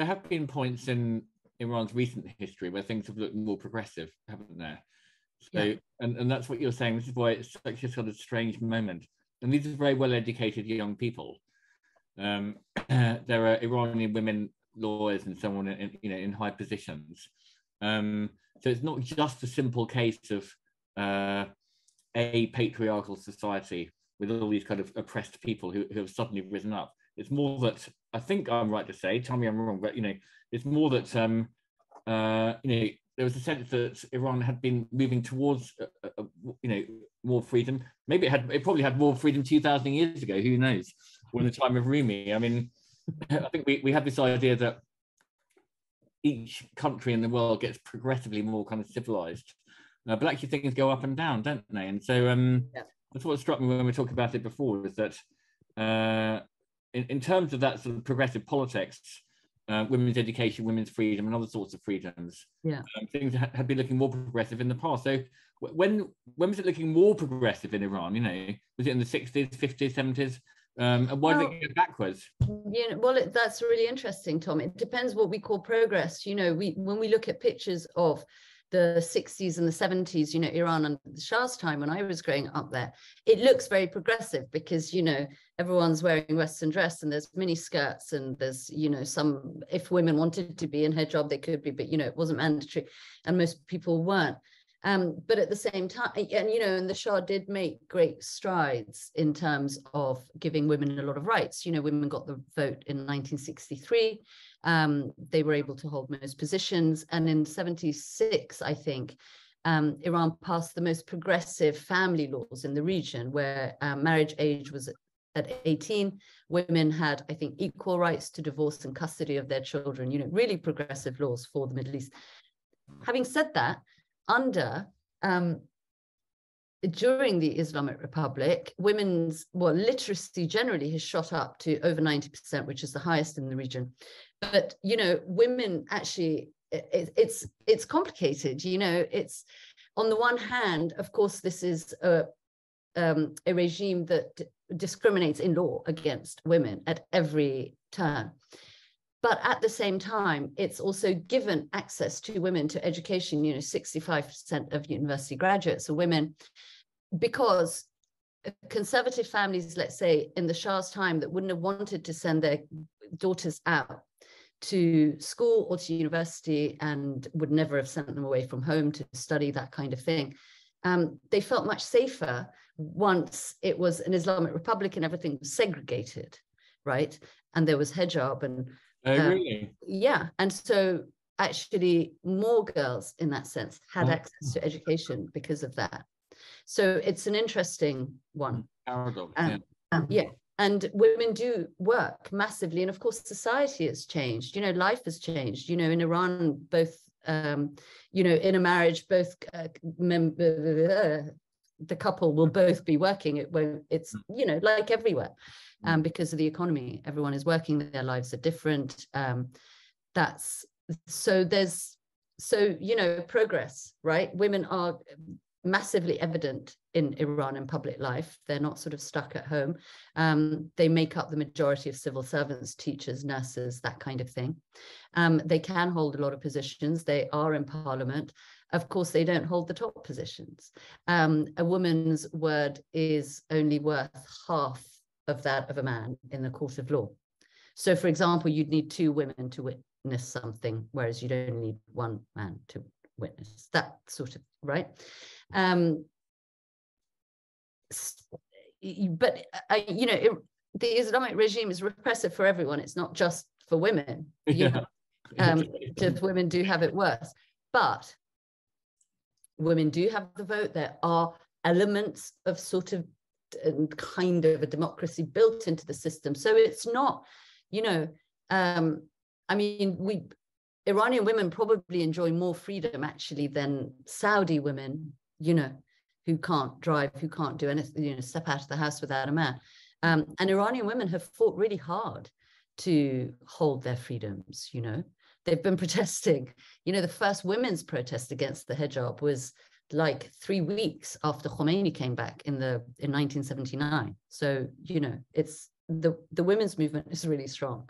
there have been points in Iran's recent history where things have looked more progressive, haven't there? So, yeah. and, and that's what you're saying. This is why it's such a sort of strange moment. And these are very well educated young people. Um, there are Iranian women lawyers and so on in, you know, in high positions. Um, so it's not just a simple case of uh, a patriarchal society with all these kind of oppressed people who, who have suddenly risen up. It's more that I think I'm right to say, tell me I'm wrong, but you know, it's more that um, uh, you know there was a sense that Iran had been moving towards, uh, uh, uh, you know, more freedom. Maybe it had, it probably had more freedom 2,000 years ago. Who knows? Or in the time of Rumi. I mean, I think we, we have this idea that each country in the world gets progressively more kind of civilized. Uh, but actually, things go up and down, don't they? And so um, yeah. that's what struck me when we talked about it before is that uh, in, in terms of that sort of progressive politics, uh, women's education, women's freedom, and other sorts of freedoms. Yeah, um, things had been looking more progressive in the past. So when when was it looking more progressive in Iran? You know, was it in the sixties, fifties, seventies? Um, and why well, did it go backwards? You know, well, it, that's really interesting, Tom. It depends what we call progress. You know, we when we look at pictures of the 60s and the 70s, you know, Iran under the Shah's time when I was growing up there, it looks very progressive because, you know, everyone's wearing Western dress and there's mini skirts and there's, you know, some, if women wanted to be in hijab, they could be, but, you know, it wasn't mandatory and most people weren't. Um, but at the same time, and you know, and the Shah did make great strides in terms of giving women a lot of rights. You know, women got the vote in 1963. Um, they were able to hold most positions. And in 76, I think, um, Iran passed the most progressive family laws in the region, where um, marriage age was at 18. Women had, I think, equal rights to divorce and custody of their children, you know, really progressive laws for the Middle East. Having said that, under um, during the Islamic Republic, women's well literacy generally has shot up to over 90%, which is the highest in the region. But you know women actually it, it's it's complicated you know it's on the one hand of course this is a um, a regime that discriminates in law against women at every turn but at the same time it's also given access to women to education you know 65% of university graduates are women because conservative families let's say in the shah's time that wouldn't have wanted to send their daughters out to school or to university and would never have sent them away from home to study that kind of thing. Um, they felt much safer once it was an Islamic Republic and everything was segregated, right? And there was hijab and oh, um, really? yeah, and so actually more girls in that sense had oh. access to education because of that. So it's an interesting one. Paradox. Um, yeah. Um, yeah and women do work massively and of course society has changed you know life has changed you know in iran both um, you know in a marriage both uh, mem- the couple will both be working it won't it's you know like everywhere um, because of the economy everyone is working their lives are different um, that's so there's so you know progress right? Women are massively evident in Iran in public life. They're not sort of stuck at home. Um, they make up the majority of civil servants, teachers, nurses, that kind of thing. Um, they can hold a lot of positions. They are in parliament. Of course, they don't hold the top positions. Um, a woman's word is only worth half of that of a man in the court of law. So, for example, you'd need two women to witness something, whereas you'd only need one man to witness that sort of right? Um but uh, you know it, the islamic regime is repressive for everyone. It's not just for women you know? Um just women do have it worse. But women do have the vote. There are elements of sort of and kind of a democracy built into the system. So it's not you know um i mean we Iranian women probably enjoy more freedom actually than Saudi women, you know, who can't drive, who can't do anything, you know, step out of the house without a man. Um, and Iranian women have fought really hard to hold their freedoms, you know. They've been protesting. You know, the first women's protest against the hijab was like three weeks after Khomeini came back in the in 1979. So, you know, it's the the women's movement is really strong.